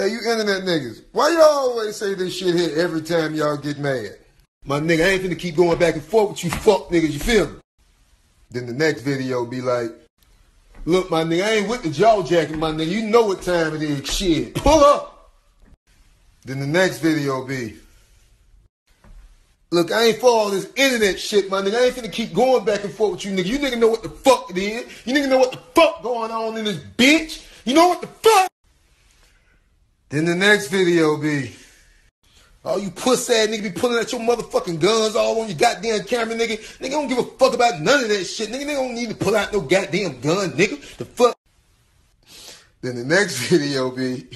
Hey, you internet niggas, why y'all always say this shit here every time y'all get mad? My nigga, I ain't finna keep going back and forth with you fuck niggas, you feel me? Then the next video be like, look, my nigga, I ain't with the jaw jacket, my nigga. You know what time it is, shit. Pull up. Then the next video be, look, I ain't for all this internet shit, my nigga. I ain't finna keep going back and forth with you, nigga. You nigga know what the fuck it is. You nigga know what the fuck going on in this bitch. You know what the fuck? Then the next video be, all you puss ass nigga be pulling out your motherfucking guns all on your goddamn camera, nigga. Nigga don't give a fuck about none of that shit. Nigga, they don't need to pull out no goddamn gun, nigga. The fuck? Then the next video be,